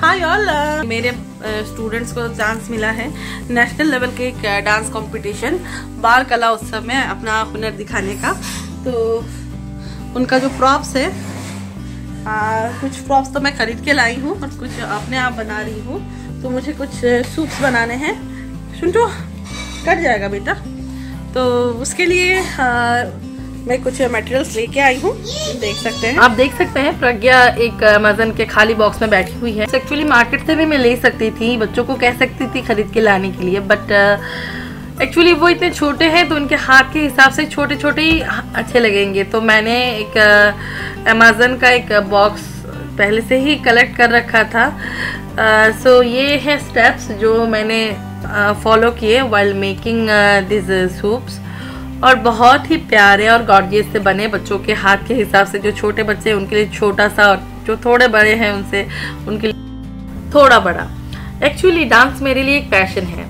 हाय all मेरे students को chance मिला है। नेशनल लेवल के एक डांस कंपटीशन बाल कला उत्सव में अपना हुनर दिखाने का। तो उनका जो प्रॉप्स है आ, कुछ प्रॉप्स तो मैं खरीद के लाई हूँ और कुछ अपने आप बना रही हूँ। तो मुझे कुछ सूप्स बनाने हैं। सुनटो कट जाएगा बेटा। तो उसके लिए आ, मैं कुछ मटेरियल्स लेके आई हूँ। देख सकते हैं। आप देख सकते हैं प्रज्ञा एक अमेजन के खाली बॉक्स में बैठी हुई है। एक्चुअली मार्केट से भी मैं ले सकती थी बच्चों को कह सकती थी खरीद के लाने के लिए बट एक्चुअली वो इतने छोटे हैं तो उनके हाथ के हिसाब से छोटे छोटे ही अच्छे लगेंगे। तो मैंने एक अमेजन का एक बॉक्स पहले से ही कलेक्ट कर रखा था। सो uh, so ये है स्टेप्स जो मैंने फॉलो uh, किए वाइल मेकिंग दिस सूप्स और बहुत ही प्यारे और गॉर्जियस से बने बच्चों के हाथ के हिसाब से जो छोटे बच्चे हैं उनके लिए छोटा सा और जो थोड़े बड़े हैं उनसे उनके लिए थोड़ा बड़ा। एक्चुअली डांस मेरे लिए एक पैशन है।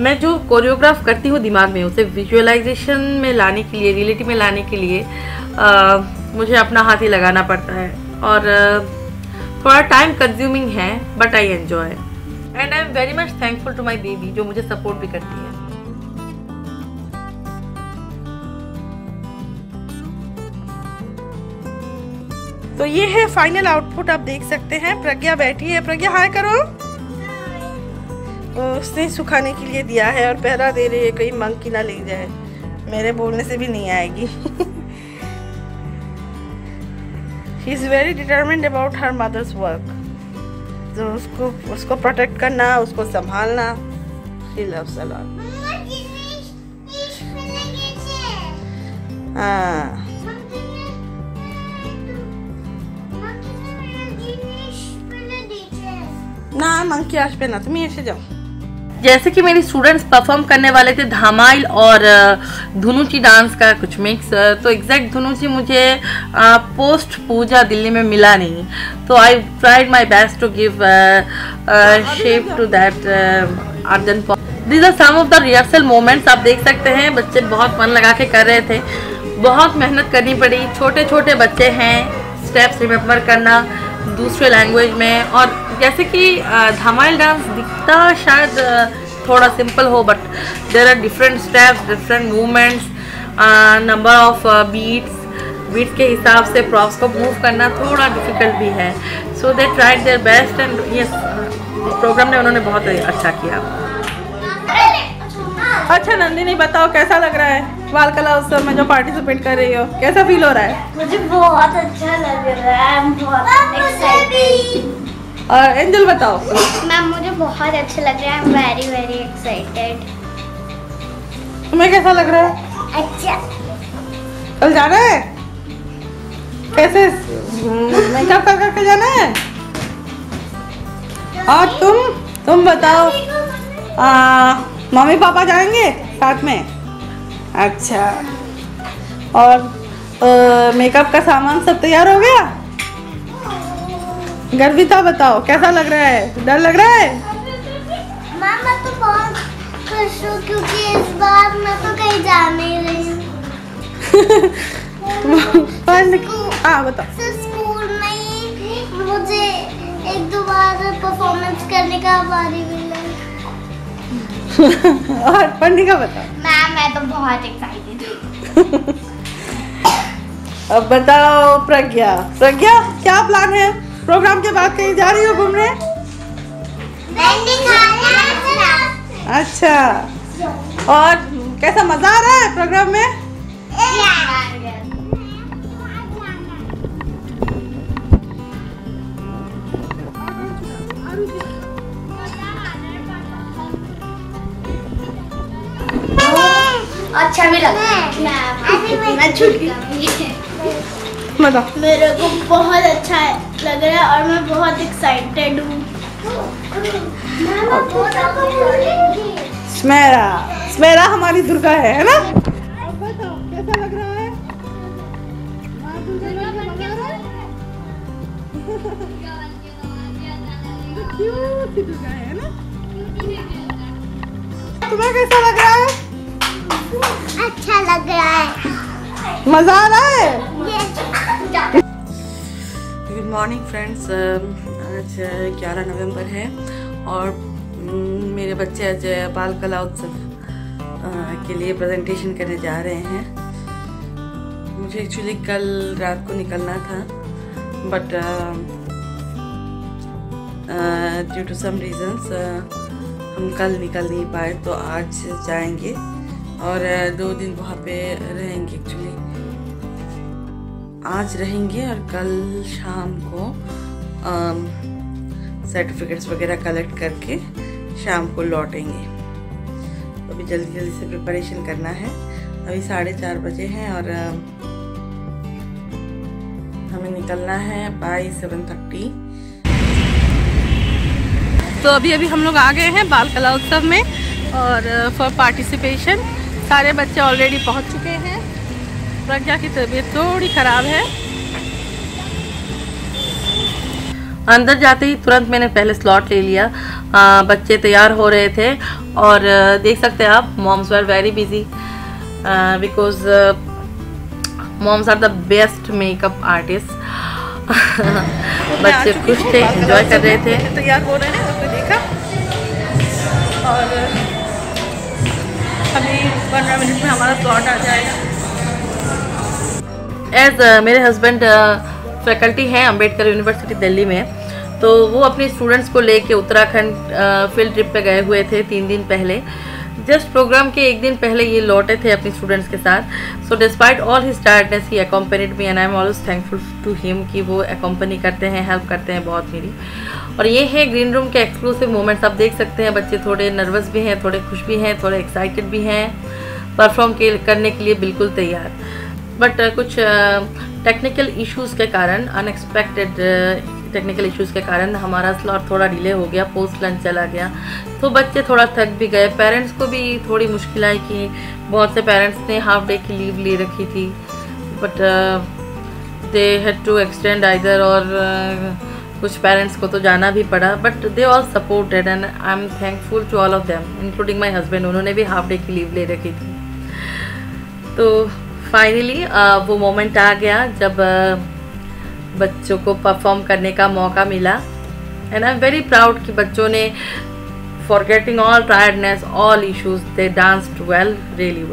मैं जो कोरियोग्राफ करती हूँ दिमाग में उसे विजुअलाइजेशन में लाने के लिए रियलिटी में लाने के लिए आ, मुझे अपना हाथ ही लगाना पड़ता है। और थोड़ा टाइम कंज्यूमिंग है but I enjoy and I am very much thankful to my baby जो मुझे सपोर्ट भी करती है। तो ये है फाइनल आउटपुट आप देख सकते हैं। प्रज्ञा बैठी है। प्रज्ञा हाय करो। तो उसने सुखाने के लिए दिया है और पहरा दे रही है कहीं मंकी ना ले जाए। मेरे बोलने से भी नहीं आएगी। He is very determined about her mother's work तो उसको उसको प्रोटेक्ट करना उसको संभालना। ही लव्स अ लॉट हाँ। মাংকি আসবে না তুমি এসে যাও जैसे कि मेरी स्टूडेंट्स परफॉर्म करने वाले थे धमाइल और धुनुची डांस का कुछ मिक्स तो एग्जैक्ट धुनुची मुझे पोस्ट पूजा दिल्ली में मिला नहीं तो I tried my best to give shape to that Arjun this are some of the rehearsal moments आप देख सकते हैं बच्चे बहुत मन लगा के कर रहे थे बहुत मेहनत करनी पड़ी छोटे छोटे बच्चे हैं स्टेप्स रिमेम्बर करना दूसरे लैंग्वेज में और जैसे कि धमाल डांस दिखता शायद थोड़ा सिंपल हो but there are different steps different movements number of beats beats के हिसाब से प्रॉप्स को मूव करना थोड़ा डिफ़िकल्ट भी है। So they tried their best and ये प्रोग्राम ने उन्होंने बहुत अच्छा किया। अच्छा नंदिनी बताओ कैसा लग रहा है बाल कला उत्सव में जो पार्टिसिपेट कर रही हो? कैसा फील हो रहा है? मुझे बहुत अच्छा लग रहा है बहुत और एंजल बताओ। मैम मुझे बहुत अच्छा लग रहा है। वेरी वेरी एक्साइटेड तुम्हें कैसा लग रहा है? अच्छा। कल जाना है? कैसे? मेकअप कर करके जाना है? और तुम? तुम बताओ। आ, मम्मी पापा जाएँगे साथ में? अच्छा। और मेकअप का सामान सब तैयार हो गया? गर्विता बताओ कैसा लग रहा है? डर लग रहा है? मैम मैं तो बहुत खुश हूँ क्योंकि इस बार मैं तो कहीं जा नहीं रही हूँ। बताओ। स्कूल में ही मुझे एक दो बार परफॉर्मेंस करने का बारी मिला। और पढ़ने का बता मैम मैं तो बहुत एक्साइटेड हूँ। अब बताओ प्रज्ञा। प्रज्ञा क्या प्लान है? प्रोग्राम के बाद कहीं जा रही हो घूमने? अच्छा। और कैसा मज़ा आ रहा है प्रोग्राम में? अच्छा भी लगा मैं छूट बताओ मेरे को बहुत अच्छा लग रहा है और मैं बहुत एक्साइटेड हूँ। स्मेरा स्मेरा हमारी दुर्गा है है ना? बताओ कैसा लग रहा है? मज़ा है? है तुम्हें कैसा लग रहा है? अच्छा लग रहा है। मज़ा आ रहा है? मॉर्निंग फ्रेंड्स आज ग्यारह नवंबर है और mm, मेरे बच्चे आज बाल कला उत्सव uh, के लिए प्रेजेंटेशन करने जा रहे हैं। मुझे एक्चुअली कल रात को निकलना था but due to some reasons हम कल निकल नहीं पाए तो आज जाएँगे और uh, दो दिन वहाँ पे रहेंगे एक्चुअली आज रहेंगे और कल शाम को सर्टिफिकेट्स वगैरह कलेक्ट करके शाम को लौटेंगे। तो अभी जल्दी जल्दी से प्रिपरेशन करना है। अभी साढ़े चार बजे हैं और हमें निकलना है बाई सेवन थर्टी तो अभी अभी हम लोग आ गए हैं बाल कला उत्सव में और फॉर पार्टिसिपेशन सारे बच्चे ऑलरेडी पहुँच चुके हैं प्रज्ञा की तबीयत थोड़ी ख़राब है। अंदर जाते ही तुरंत मैंने पहले स्लॉट ले लिया। आ, बच्चे तैयार हो रहे थे और देख सकते हैं आप moms were very busy because moms are the best makeup artist बच्चे खुश थे एंजॉय कर रहे थे। तैयार हो रहे हैं आपने देखा। और अभी पंद्रह मिनट में हमारा स्लॉट आ जाएगा। एज uh, मेरे हस्बैंड फैकल्टी हैं अंबेडकर यूनिवर्सिटी दिल्ली में तो वो अपने स्टूडेंट्स को लेके उत्तराखंड फ़ील्ड ट्रिप पे गए हुए थे तीन दिन पहले। जस्ट प्रोग्राम के एक दिन पहले ये लौटे थे अपने स्टूडेंट्स के साथ। So despite all his tiredness he accompanied me and I am always thankful to him कि वो अकम्पनी करते हैं हेल्प करते हैं बहुत मेरी। और ये है ग्रीन रूम के एक्सक्लूसिव मोमेंट्स आप देख सकते हैं बच्चे थोड़े नर्वस भी हैं थोड़े खुश भी हैं थोड़े एक्साइटेड भी हैं। परफॉर्म करने के लिए बिल्कुल तैयार। बट uh, कुछ टेक्निकल uh, इश्यूज़ के कारण अनएक्सपेक्टेड टेक्निकल इश्यूज़ के कारण हमारा स्लॉट थोड़ा डिले हो गया पोस्ट लंच चला गया। तो बच्चे थोड़ा थक भी गए। पेरेंट्स को भी थोड़ी मुश्किल आई कि बहुत से पेरेंट्स ने हाफ़ डे की लीव ले रखी थी। But they had to extend either और कुछ पेरेंट्स को तो जाना भी पड़ा। But they all supported and I am thankful to all of them including my husband उन्होंने भी हाफ़ डे की लीव ले रखी थी। तो फाइनली uh, वो मोमेंट आ गया जब uh, बच्चों को परफॉर्म करने का मौका मिला। And I am very proud कि बच्चों ने forgetting all tiredness all issues they danced well really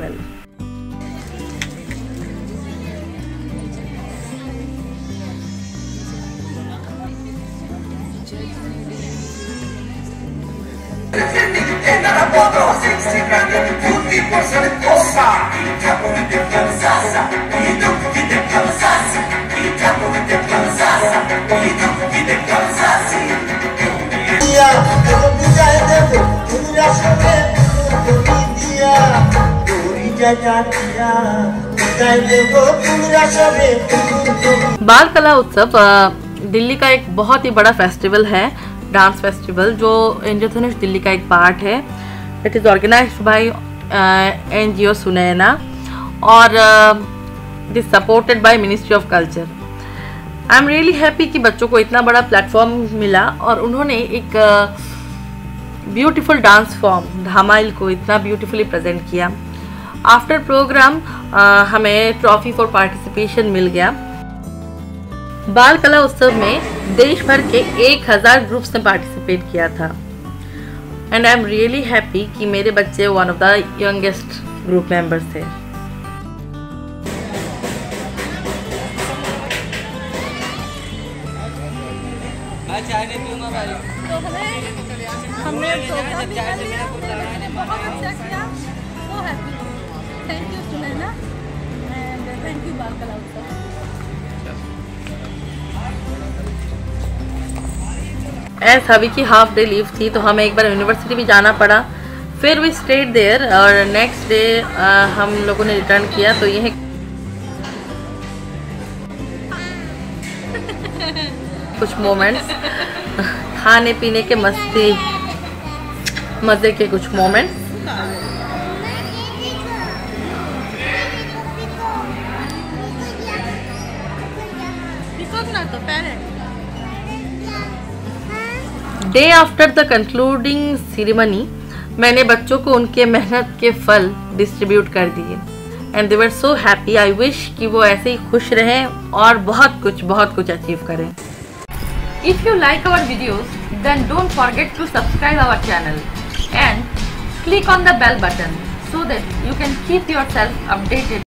Bal Kala Utsav Delhi का एक बहुत ही बड़ा फेस्टिवल है डांस फेस्टिवल जो इंद्रधनुष दिल्ली का एक पार्ट है। It is organize by N G O Sunaina और is supported by ministry of culture I am really happy कि बच्चों को इतना बड़ा प्लेटफॉर्म मिला और उन्होंने एक ब्यूटीफुल डांस फॉर्म धामाइल को इतना ब्यूटीफुली प्रेजेंट किया। आफ्टर प्रोग्राम हमें ट्रॉफी फॉर पार्टिसिपेशन मिल गया। बाल कला उत्सव में देश भर के एक हज़ार ग्रुप्स ने पार्टिसिपेट किया था। And I am really happy कि मेरे बच्चे one of the youngest group members थे। हमने बहुत अच्छा किया। So happy thank you Sunaina. And thank you Bal Kala as हबी की हाफ़ डे लीव थी तो हमें एक बार यूनिवर्सिटी भी जाना पड़ा। फिर वी स्टेट देयर और नेक्स्ट डे हम लोगों ने रिटर्न किया तो ये कुछ मोमेंट्स खाने पीने के मस्ती। मज़े के कुछ मोमेंट्स तो parent day after the concluding ceremony मैंने बच्चों को उनके मेहनत के फल डिस्ट्रीब्यूट कर दिए। And they were so happy I wish कि वो ऐसे ही खुश रहें और बहुत कुछ बहुत कुछ अचीव करें। If you like our videos then don't forget to subscribe our channel and click on the bell button so that you can keep yourself updated